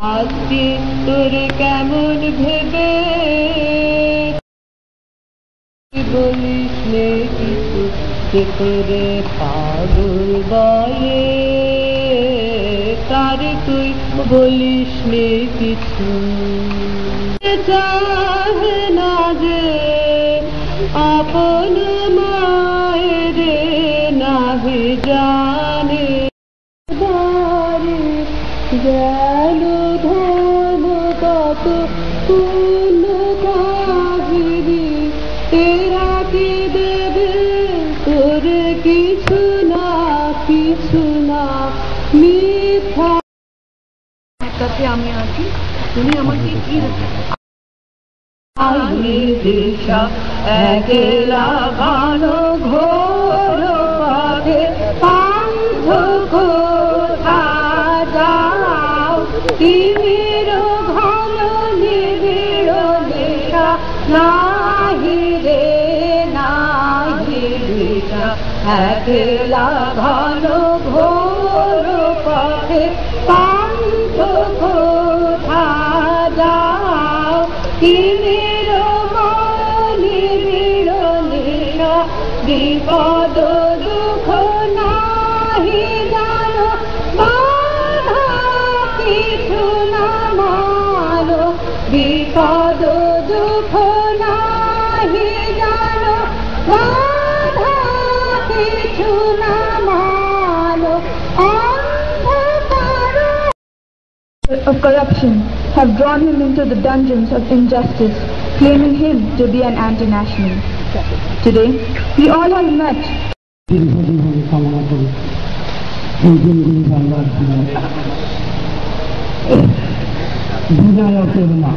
আজকে তোর কেমন ভেবে বলিস নে কিছু যে করে পাগল বলে। তার তুই বলিস নে কিছু চাহে না যে আপন কত কাহিনী এরা কি দেবে তোর কিছু না কিছু না? মিথ্যা কাছে আমি আছি তুমি আমাকে কি আমি দিশা একলা ভালো ঘোর পথে যাও। তিমির একলা ঘন ঘোর পথে পান্থ কোথা যাও? তিমির নিবিড় নিশা বিপদ দুঃখ নাহি জানো, বাধা কিছু না মানো, বিপদ দুঃখ of corruption have drawn him into the dungeons of injustice, claiming him to be an anti-national. Today, we all have met দীর্ঘজীবন কামনা করি এই দিনগুলি বাংলার জীবন বিনায়কের মা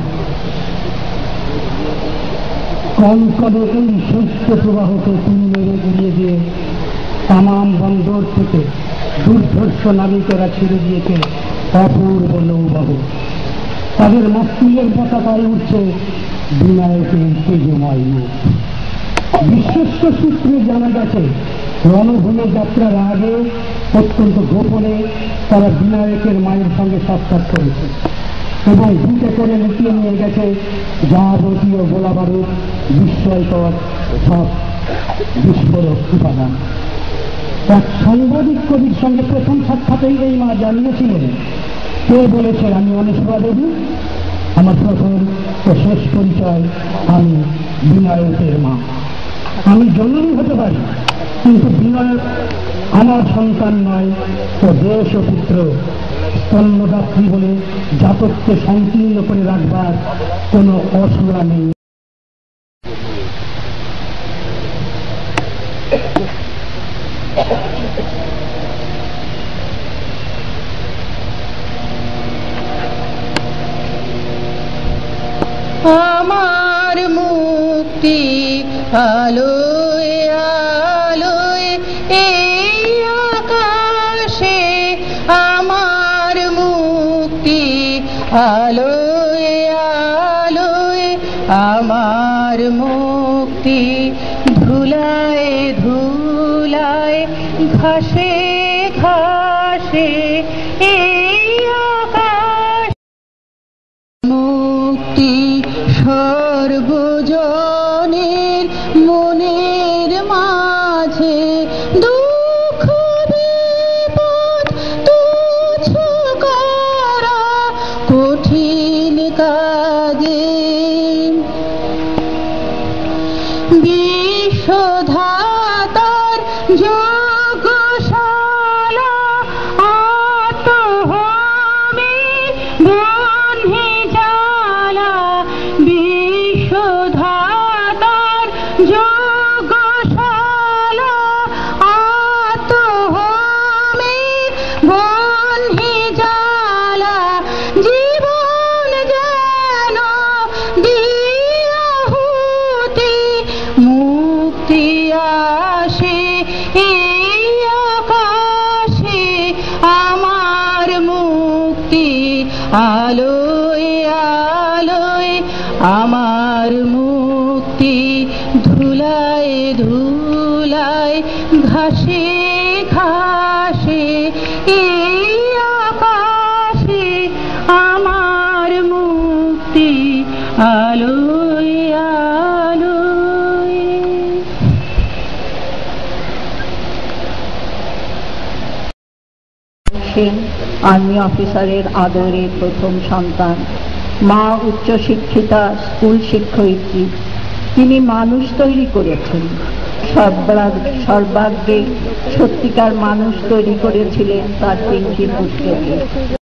কনকনে এই শস্য প্রবাহকে তিনি মেরে উড়িয়ে দিয়ে তামাম বন্দর থেকে দুর্ধর্ষ নাবিকেরা ছেড়ে দিয়েছে অপূর্ব নৌবাহু। তাদের মস্তিলের পতাকায় উঠছে বিনায়কের তেজময় মুখ বিশ্বস্ত সূত্রে জানা গেছে, রণভূমি যাত্রার আগে অত্যন্ত গোপনে তারা বিনায়কের মায়ের সঙ্গে সাক্ষাৎ করেছে এবং বুকে করে লুকিয়ে নিয়ে গেছে যাবতীয় গোলাবারুদ, বিস্ময়কর সব বিস্ফোরক উপাদান। সাংবাদিক কবির সঙ্গে প্রথম সাক্ষাতেই এই মা জানিয়েছিলেন, কে বলেছে আমি অনেশবা দেবী? আমার প্রথম ও শেষ পরিচয় আমি বিনায়কের মা। আমি জননী হতে পারি, কিন্তু বিনয়ক আমার সন্তান নয় ও দেশ ও পুত্র স্তন্যদাত্রী বলে জাতককে সংকীর্ণ করে রাখবার কোনো অসুরা নেই। আমার মুক্তি আকাশে আমার মুক্তি আলোয় আলোয় আমার মুক্তি ধুলায় ধুলায় ঘাসে ঘাসে এই আলোয় আলোয় আমার মুক্তি ধুলায় ঘাসে ঘাসে আকাশে আমার মুক্তি আলোয় আর্মি অফিসারের আদরে প্রথম সন্তান। মা উচ্চশিক্ষিতা, স্কুল শিক্ষয়িত্রী। তিনি মানুষ তৈরি করেছেন। সর্বা- সর্বাগ্রে সত্যিকার মানুষ তৈরি করেছিলেন তার তিনটি পুত্রকে।